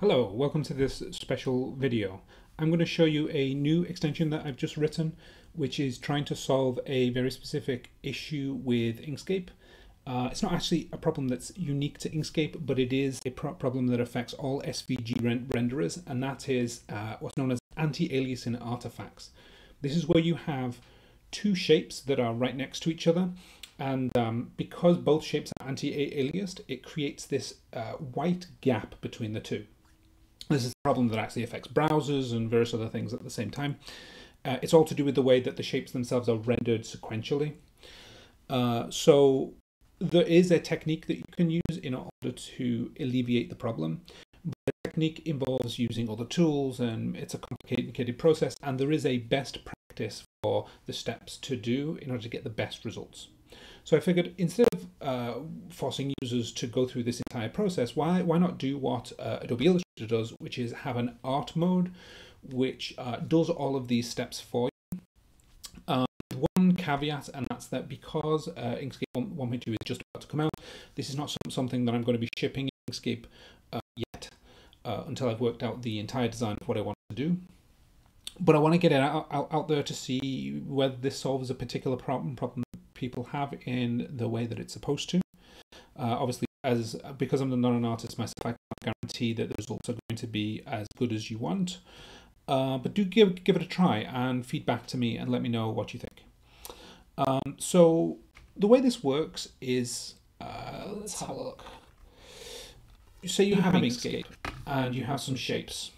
Hello, welcome to this special video. I'm going to show you a new extension that I've just written, which is trying to solve a very specific issue with Inkscape. Uh, it's not actually a problem that's unique to Inkscape, but it is a pro problem that affects all SVG ren renderers, and that is uh, what's known as anti-aliasing artifacts. This is where you have two shapes that are right next to each other, and um, because both shapes are anti-aliased, it creates this uh, white gap between the two. This is a problem that actually affects browsers and various other things at the same time. Uh, it's all to do with the way that the shapes themselves are rendered sequentially. Uh, so there is a technique that you can use in order to alleviate the problem. the technique involves using other tools and it's a complicated process and there is a best practice for the steps to do in order to get the best results. So I figured instead of uh, forcing users to go through this entire process, why, why not do what uh, Adobe Illustrator does, which is have an art mode, which uh, does all of these steps for you. Um, one caveat, and that's that because uh, Inkscape 1.2 is just about to come out, this is not something that I'm going to be shipping Inkscape uh, yet uh, until I've worked out the entire design of what I want to do but I want to get it out, out, out, there to see whether this solves a particular problem problem people have in the way that it's supposed to. Uh, obviously, as because I'm not an artist myself, I can't guarantee that the results are going to be as good as you want. Uh, but do give give it a try and feedback to me and let me know what you think. Um, so the way this works is, uh, let's have a look. Say you have Inkscape and you have some shapes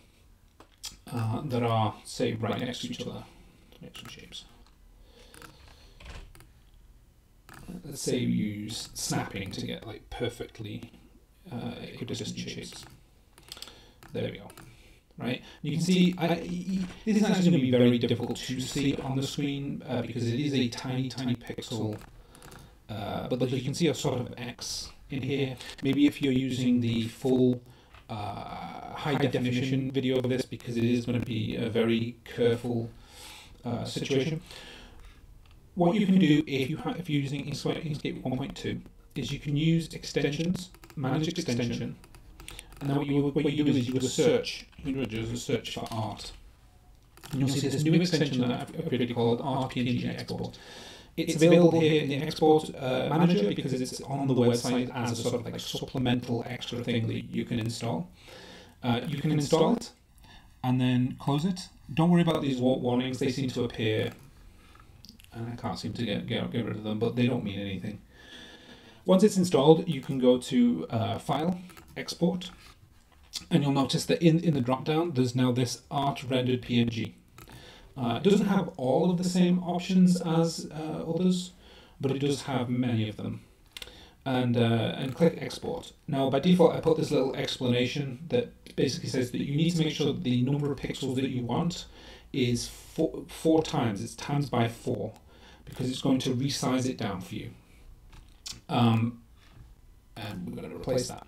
uh, that are, say, right next to each other. Make some shapes. Let's say you use snapping to get like perfectly uh, equidistant shapes. There we go. Right, you can see I, this is actually going to be very difficult to see on the screen uh, because it is a tiny, tiny pixel. Uh, but like you can see a sort of X in here. Maybe if you're using the full uh, high definition video of this because it is going to be a very careful uh, situation what you can do if you if you're using Inkscape 1.2 is you can use extensions, manage extension, and then what you what you do is you will search. You do a search for art, and you'll see this new extension that I've called Art PNG Export. It's available here in the export uh, manager because it's on the website as a sort of like supplemental extra thing that you can install. Uh, you can install it and then close it. Don't worry about these warnings; they seem to appear and I can't seem to get, get, get rid of them, but they don't mean anything. Once it's installed, you can go to uh, File, Export, and you'll notice that in, in the drop-down, there's now this art rendered PNG. Uh, it doesn't have all of the same options as uh, others, but it does have many of them. And, uh, and click export. Now by default I put this little explanation that basically says that you need to make sure that the number of pixels that you want is four, four times, it's times by four because it's going to resize it down for you. Um, and we're going to replace that.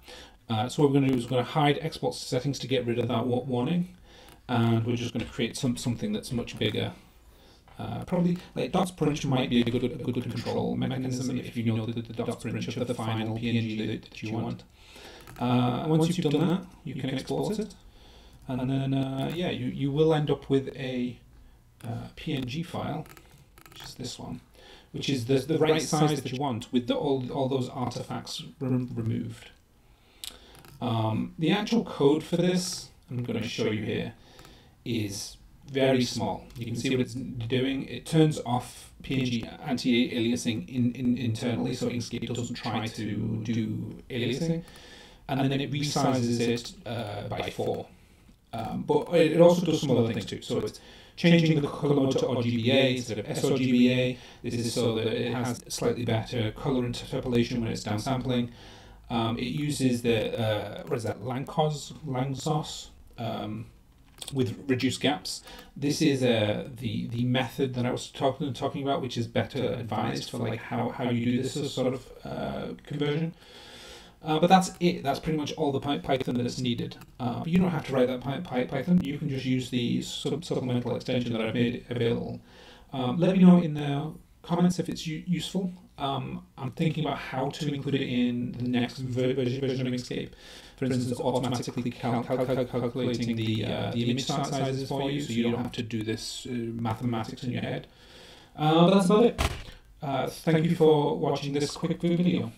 Uh, so what we're going to do is we're going to hide export settings to get rid of that warning, and we're just going to create some something that's much bigger. Uh, probably like dots per inch might be a good, a good control mechanism if you know the, the dots per inch of the final PNG that, that you want. Uh, once you've done that, you can export it, and then uh, yeah, you, you will end up with a uh, PNG file which is this one, which is the, the right size that you want with the, all, all those artifacts removed. Um, the actual code for this, I'm going to show you here, is very small. You can see what it's doing. It turns off PNG anti-aliasing in, in, internally, so Inkscape doesn't try to do aliasing, and then it resizes it uh, by four. Um, but it also does some other things too. So it's changing the color to RGBA instead of sRGBA. This is so that it has slightly better color interpolation when it's downsampling. Um, it uses the, uh, what is that, Langcos, Langsos, um, with reduced gaps. This is uh, the the method that I was talking talking about, which is better advised for like how, how you do this sort of uh, conversion. Uh, but that's it. That's pretty much all the Python that is needed. Uh, you don't have to write that Python. You can just use the sub supplemental extension that I've made available. Um, let me know in the comments if it's useful. Um, I'm thinking about how to include it in the next ver- version of Inkscape. For instance, automatically cal- cal- cal- calculating the uh, the image size- sizes for you, so you don't have to do this uh, mathematics in your head. Uh, but that's about it. Uh, thank you for watching this quick video.